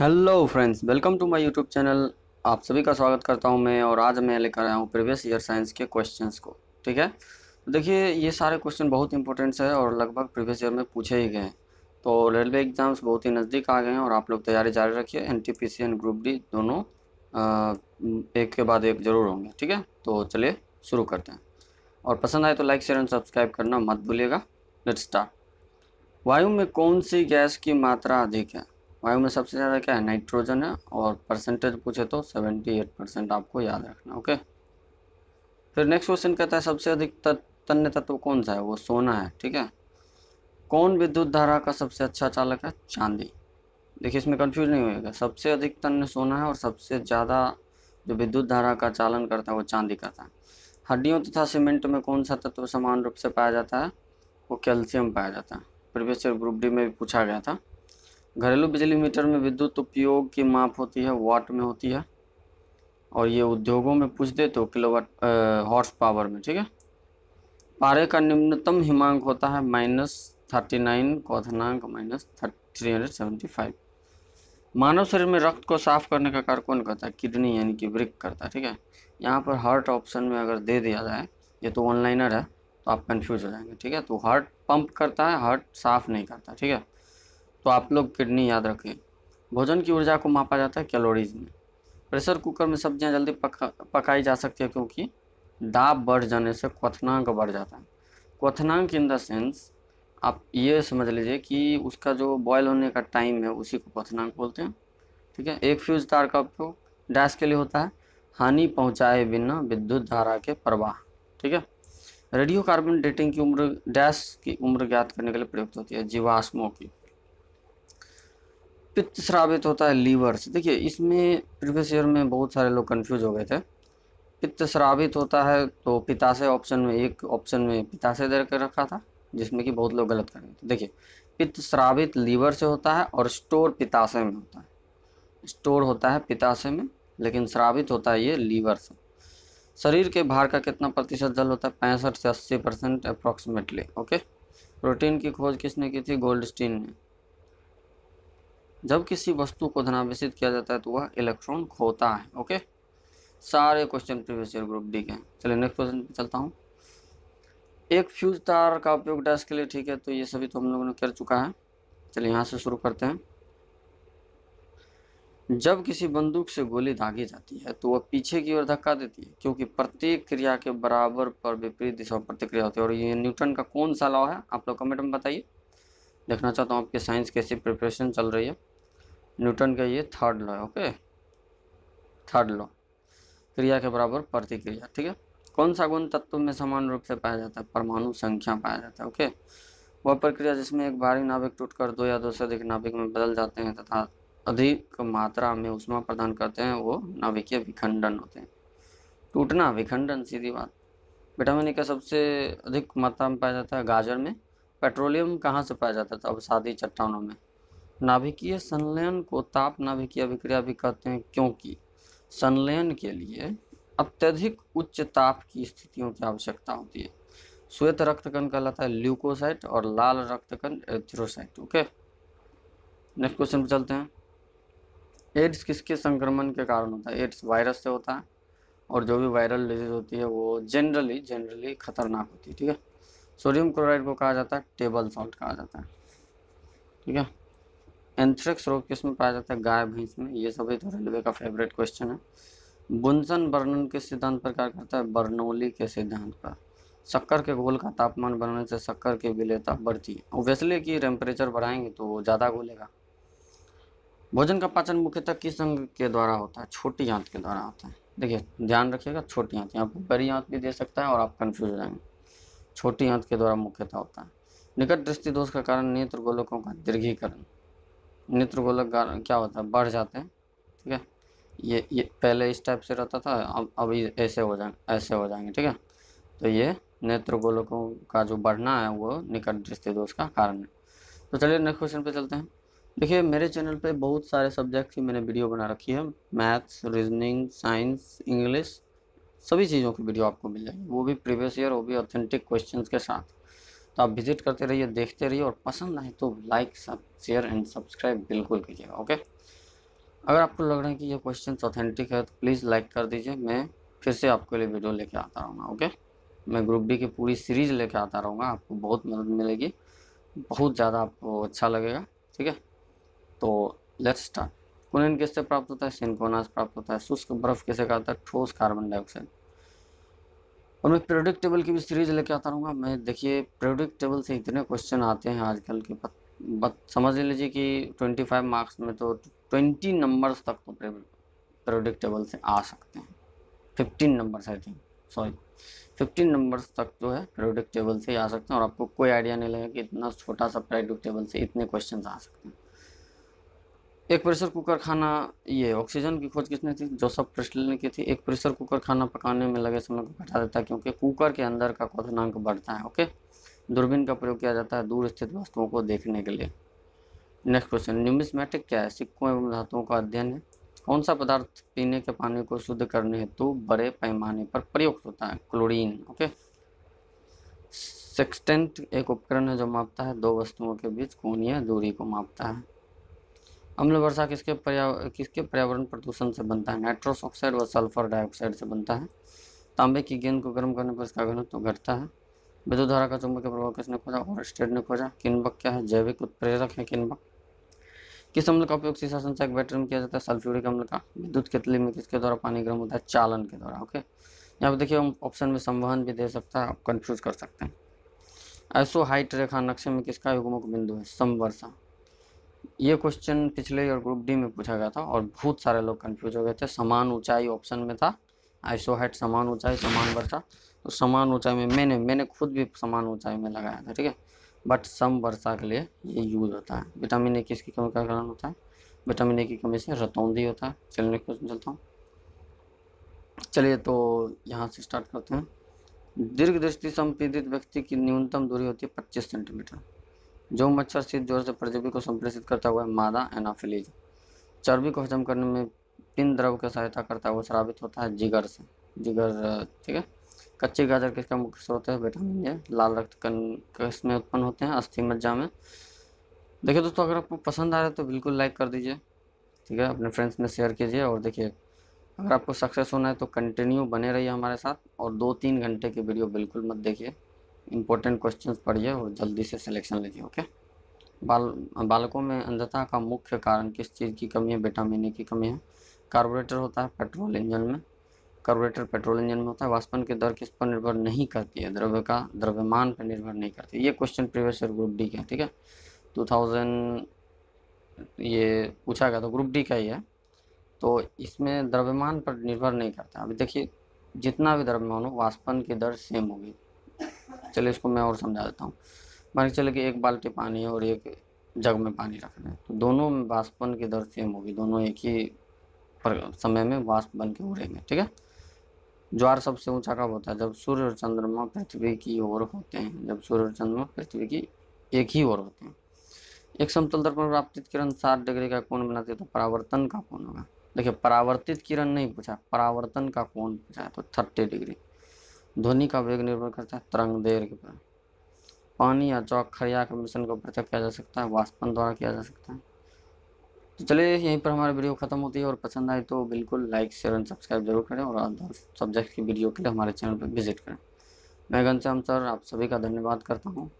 Hello friends welcome to my YouTube channel आप सभी का स्वागत करता हूँ मैं और आज मैं लेकर आया हूँ प्रीवियस ईयर साइंस के क्वेश्चंस को ठीक है? तो देखिए ये सारे क्वेश्चन बहुत इंपॉर्टेंट्स है और लगभग प्रीवियस ईयर में पूछे ही गए हैं। तो रेलवे एग्ज़ाम्स बहुत ही नज़दीक आ गए हैं और आप लोग तैयारी जारी रखिए। N T P C and group D दोनों आ, एक के बाद एक ज़रूर होंगे ठीक है? तो चलिए शुरू करते हैं। और पसंद आए तो लाइक शेयर एंड सब्सक्राइब करना मत भूलिएगा। लेट स्टार्ट वायु में कौन सी गैस की मात्रा अधिक है? वायु में सबसे ज़्यादा क्या है? नाइट्रोजन है और परसेंटेज पूछे तो 78 परसेंट आपको याद रखना, ओके? फिर नेक्स्ट क्वेश्चन कहता है, सबसे अधिक तन्य तत्व कौन सा है? वो सोना है, ठीक है? कौन विद्युत धारा का सबसे अच्छा चालक है? चांदी। देखिए, इसमें कन्फ्यूज़ नहीं होएगा। सबसे अधिक तन्य सोना है और सबसे ज़्यादा जो विद्युत धारा का चालन करता है, वो चांदी करता है हड्डियों तथा सीमेंट में कौन सा तत्व समान रूप से पाया जाता है? वो कैल्शियम पाया जाता है। प्रीवियस ग्रुप डी में भी पूछा गया था। घरेलू बिजली मीटर में विद्युत उपयोग की माप होती है, वाट में होती है। और ये उद्योगों में पूछ दे तो किलोवाट हॉर्स पावर में, ठीक है? पारे का निम्नतम हिमांक होता है माइनस थर्टी नाइन क्वथनांक minus three hundred seventy five. मानव शरीर में रक्त को साफ़ करने का कार्य कौन करता है? किडनी यानी कि वृक करता है, ठीक है? यहाँ पर हार्ट ऑप्शन में अगर दे दिया जाए, ये तो ऑनलाइनर है तो आप कन्फ्यूज़ हो जाएँगे, ठीक है? तो हार्ट पंप करता है, हार्ट साफ़ नहीं करता, ठीक है? तो आप लोग किडनी याद रखें। भोजन की ऊर्जा को मापा जाता है कैलोरीज में। प्रेशर कुकर में सब्ज़ियाँ जल्दी पका, पकाई जा सकती है क्योंकि दाब बढ़ जाने से क्वथनांक बढ़ जाता है। क्वथनांक इन द सेंस आप ये समझ लीजिए कि उसका जो बॉयल होने का टाइम है, उसी को क्वथनांक बोलते हैं। ठीक है? एक फ्यूज तार का उपयोग डैश के लिए होता है। हानि पहुँचाए बिना विद्युत धारा के प्रवाह। ठीक है? रेडियो कार्बन डेटिंग की उम्र डैश की उम्र ज्ञात करने के लिए प्रयुक्त होती है जीवाश्मों की। पित्त श्रावित होता है लीवर से देखिए, इसमें प्रीवियस ईयर में बहुत सारे लोग कंफ्यूज हो गए थे। पित्त श्रावित होता है तो पिताशय ऑप्शन में, एक ऑप्शन में पिताशय दे कर रखा था, जिसमें कि बहुत लोग गलत कर रहे थे। देखिए, पित्त श्रावित लीवर से होता है और स्टोर पिताशय में होता है। स्टोर होता है पिताशय में, लेकिन श्रावित होता है ये लीवर से। शरीर के भार का कितना प्रतिशत जल होता है? पैंसठ से अस्सी परसेंट अप्रॉक्सीमेटली ओके प्रोटीन की खोज किसने की थी? गोल्ड स्टीन ने। जब किसी वस्तु को धनावेशित किया जाता है तो वह इलेक्ट्रॉन खोता है ओके सारे question previous year group D के चलिए नेक्स्ट क्वेश्चन चलता हूँ। एक फ्यूज तार का उपयोग डैश के लिए ठीक है तो ये सभी तो हम लोगों ने कर चुका है। चलिए यहाँ से शुरू करते हैं। जब किसी बंदूक से गोली दागी जाती है तो वह पीछे की ओर धक्का देती है, क्योंकि प्रत्येक क्रिया के बराबर पर विपरीत दिशा प्रतिक्रिया होती है। और ये न्यूटन का कौन सा लॉ है? आप लोग कमेंट में बताइए। देखना चाहता हूँ आपके साइंस कैसी प्रिपरेशन चल रही है। न्यूटन का ये थर्ड लॉ है ओके थर्ड लॉ क्रिया के बराबर प्रतिक्रिया, ठीक है? कौन सा गुण तत्व में समान रूप से पाया जाता है? परमाणु संख्या पाया जाता है ओके वह प्रक्रिया जिसमें एक भारी नाभिक टूटकर दो या दो से अधिक नाभिक में बदल जाते हैं तथा अधिक मात्रा में उष्मा प्रदान करते हैं, वो नाभिकीय विखंडन होते हैं। टूटना, विखंडन, सीधी बात। विटामिन ए का सबसे अधिक मात्रा में पाया जाता है गाजर में। पेट्रोलियम कहाँ से पाया जाता था? सादी चट्टानों में। नाभिकीय संलयन को ताप नाभिकीय अभिक्रिया भी कहते हैं, क्योंकि संलयन के लिए अत्यधिक उच्च ताप की स्थितियों की आवश्यकता होती है। श्वेत रक्तकण कहलाता है ल्यूकोसाइट और लाल रक्तकण एथ्रोसाइट ओके नेक्स्ट क्वेश्चन पर चलते हैं। एड्स किसके संक्रमण के कारण होता है? एड्स वायरस से होता है और जो भी वायरल डिज़ीज़ होती है, वो जनरली जनरली खतरनाक होती है, ठीक है? सोडियम क्लोराइड को कहा जाता है, टेबल सॉल्ट कहा जाता है, ठीक है? एंथ्रेक्स रोग किसमें पाया जाता है? गाय, भैंस में। ये सभी तो रेलवे का फेवरेट क्वेश्चन है। बुंसन वर्णन किस सिद्धांत पर कार्य करता है? बर्नौली के सिद्धांत पर। शक्कर के घोल का तापमान बढ़ने से शक्कर की विलेयता बढ़ती है। ऑब्वियसली कि टेम्परेचर बढ़ाएँगे तो ज़्यादा घोलेगा। भोजन का पाचन मुख्यतः किस अंग के द्वारा होता है? छोटी आंत के द्वारा होता है। देखिए, ध्यान रखिएगा, छोटी आंत। यहाँ पर बड़ी आंत भी दे सकता है और आप कन्फ्यूज़ हो जाएँगे। छोटी आंत के द्वारा मुख्यतः होता है। निकट दृष्टि दोष का कारण नेत्र गोलकों का दीर्घीकरण। नेत्र गोलक क्या होता है, बढ़ जाते हैं, ठीक है? ये ये पहले इस टाइप से रहता था, अब अभी ऐसे हो जाएँगे ऐसे हो जाएँगे, ठीक है? तो ये नेत्र गोलकों का जो बढ़ना है, वो निकट दृष्टि दोष का कारण है। तो चलिए नेक्स्ट क्वेश्चन पे चलते हैं। देखिए, मेरे चैनल पे बहुत सारे सब्जेक्ट की मैंने वीडियो बना रखी है। मैथ्स रीजनिंग साइंस इंग्लिश सभी चीज़ों की वीडियो आपको मिल जाएगी। वो भी प्रीवियस ईयर वो भी ऑथेंटिक क्वेश्चंस के साथ। तो आप विज़िट करते रहिए, देखते रहिए और पसंद आए तो लाइक सब शेयर एंड सब्सक्राइब बिल्कुल कीजिएगा ओके अगर आपको लग रहा है कि ये क्वेश्चन ऑथेंटिक है तो प्लीज़ लाइक कर दीजिए। मैं फिर से आपके लिए वीडियो लेके आता रहूँगा ओके मैं ग्रुप डी की पूरी सीरीज़ लेके आता रहूँगा, आपको बहुत मदद मिलेगी। बहुत ज़्यादा आपको अच्छा लगेगा, ठीक है? तो लेट्स स्टार्ट कुनन किससे प्राप्त होता है? सिंकोनास प्राप्त होता है। शुष्क बर्फ़ किसे कहता है? ठोस कार्बन डाइऑक्साइड और मैं प्रोडिक्ट टेबल की भी सीरीज़ लेके आता रहूँगा। मैं देखिए प्रोडिक्ट टेबल से इतने क्वेश्चन आते हैं आजकल के बत, समझ लीजिए कि ट्वेंटी फाइव मार्क्स में तो ट्वेंटी नंबर्स तक तो प्रोडिक्ट टेबल से आ सकते हैं। Fifteen numbers I think sorry fifteen numbers तक जो है प्रोडिक्ट टेबल से आ सकते हैं और आपको कोई आइडिया नहीं लगेगा कि इतना छोटा सा प्रोडिक्ट टेबल से इतने क्वेश्चन आ सकते हैं। एक प्रेशर कुकर खाना, ये ऑक्सीजन की खोज किसने थी जोसफ प्रेस्टल ने की थी, एक प्रेशर कुकर खाना पकाने में लगे समय को घटा देता है, क्योंकि कुकर के अंदर का क्वथनांक बढ़ता है ओके दूरबीन का प्रयोग किया जाता है दूर स्थित वस्तुओं को देखने के लिए। नेक्स्ट क्वेश्चन न्यूमिस्मेटिक क्या है? सिक्कों एवं धातुओं का अध्ययन है। कौन सा पदार्थ पीने के पानी को शुद्ध करने हेतु बड़े पैमाने पर प्रयुक्त होता है? क्लोरीन ओके सेक्सटेंट एक उपकरण है जो मापता है, दो वस्तुओं के बीच कोणीय दूरी को मापता है। अम्ल वर्षा किसके पर्यावरण किसके पर्यावरण प्रदूषण से बनता है? नाइट्रोस ऑक्साइड व सल्फ़र डाइऑक्साइड से बनता है। तांबे की गेंद को गर्म करने पर इसका घनत्व तो घटता है। विद्युत धारा का चुंबकीय प्रभाव किसने खोजा? और स्टेट ने खोजा? किनबक क्या है? जैविक उत्प्रेरक है किनबक। किस अम्ल का उपयोग सीसा संचायक बैटरी में किया जाता है? सल्फ्यूरिक अम्ल का। विद्युत केतली में किसके द्वारा पानी गर्म होता है? चालन के द्वारा, ओके? यहाँ पे देखिए, हम ऑप्शन में संवहन भी दे सकता है, आप कंफ्यूज कर सकते हैं। ऐसो हाइट रेखा नक्शे में किसका युग्मक बिंदु है? समवर्षा। ये क्वेश्चन पिछले और ग्रुप डी में पूछा गया था और बहुत सारे लोग कंफ्यूज हो गए थे। समान ऊंचाई ऑप्शन में था। आइसो हाइट समान ऊंचाई, समान वर्षा तो समान ऊंचाई में मैंने मैंने खुद भी समान ऊंचाई में लगाया था, ठीक है? बट सम वर्षा के लिए ये यूज़ होता है। विटामिन ए किसकी कमी का कारण होता है? विटामिन ए की कमी से रतौंदी होता है। चलिए क्वेश्चन चलता हूँ। चलिए तो यहाँ से स्टार्ट करते हैं। दीर्घ दृष्टि संपीड़ित व्यक्ति की न्यूनतम दूरी होती है पच्चीस सेंटीमीटर जो मच्छर शीत ज़ोर से परजीवी को संप्रेषित करता हुआ मादा एनाफिलीज। चर्बी को हजम करने में पिन द्रव की सहायता करता है वो श्रावित होता है जिगर से। जिगर, ठीक है? कच्चे गाजर किसका मुख्य स्रोत है विटामिन ए लाल रक्त कण किसमें उत्पन्न होते हैं अस्थि मज्जा में। देखिए दोस्तों, अगर आपको पसंद आ रहा है तो बिल्कुल लाइक कर दीजिए, ठीक है? अपने फ्रेंड्स में शेयर कीजिए और देखिए, अगर आपको सक्सेस होना है तो कंटिन्यू बने रहिए हमारे साथ और दो तीन घंटे की वीडियो बिल्कुल मत देखिए। इंपॉर्टेंट क्वेश्चंस पढ़िए और जल्दी से सिलेक्शन लीजिए ओके बाल, बालकों में अंधता का मुख्य कारण किस चीज़ की कमी है? विटामिन की कमी है। कार्बोरेटर होता है पेट्रोल इंजन में। कार्बोरेटर पेट्रोल इंजन में होता है। वाष्पन की दर किस पर निर्भर नहीं करती है? द्रव्य का, द्रव्यमान पर निर्भर नहीं करती ये question previous year group D का, ठीक है? टू थाउज़ेंड ये पूछा गया तो ग्रुप डी का ही है। तो इसमें द्रव्यमान पर निर्भर नहीं करता। अभी देखिए, जितना भी द्रव्यमान हो, वाष्पन की दर सेम होगी। चलिए इसको मैं और समझा देता हूँ। मान के चले कि एक बाल्टी पानी और एक जग में पानी रख हैं तो दोनों में वाष्पन की दर सेम होगी। दोनों एक ही पर समय में वाष्प बन के उड़ेंगे, ठीक है? ज्वार सबसे ऊँचा कब होता है? जब सूर्य और चंद्रमा पृथ्वी की ओर होते हैं। जब सूर्य और चंद्रमा पृथ्वी की एक ही ओर होते हैं। एक समतल दर्पण पर आपतित किरण सात डिग्री का कोण बनाती है तो परावर्तन का कोण होगा। देखिए, परावर्तित किरण नहीं पूछा, परावर्तन का कोण पूछा है तो थर्टी डिग्री। ध्वनि का वेग निर्भर करता है तरंग देर के पर। पानी या चौक खरिया के मिशन को पृथक किया जा सकता है, वाष्पन द्वारा किया जा सकता है। तो चलिए, यहीं पर हमारी वीडियो खत्म होती है। और पसंद आए तो बिल्कुल लाइक, शेयर एंड सब्सक्राइब ज़रूर करें और अदर सब्जेक्ट की वीडियो के लिए हमारे चैनल पर विज़िट करें। मैं घनश्याम सर, आप सभी का धन्यवाद करता हूँ।